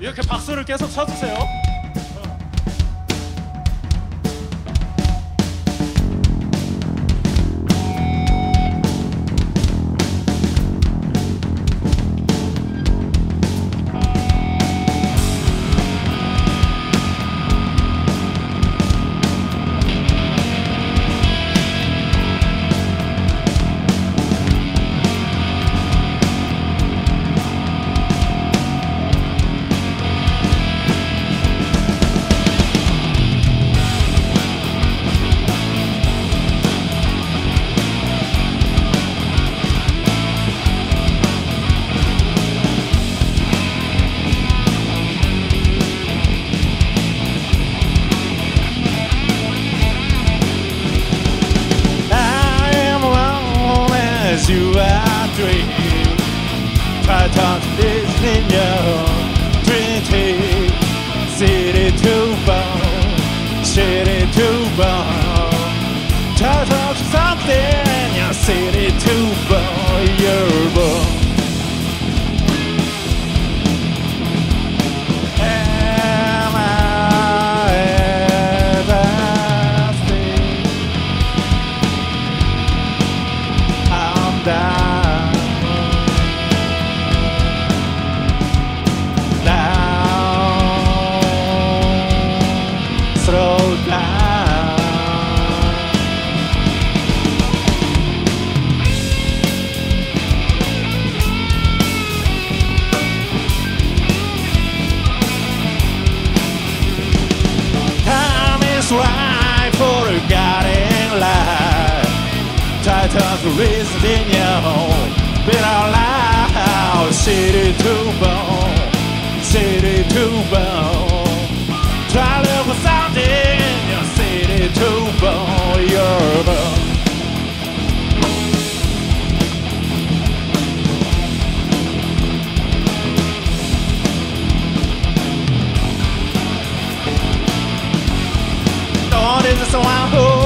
이렇게 박수를 계속 쳐주세요. As you are dream. Live in your dream. City Time is right for a guiding light Titans risen in your home, Been out loud City to bone City to bone Lord, is this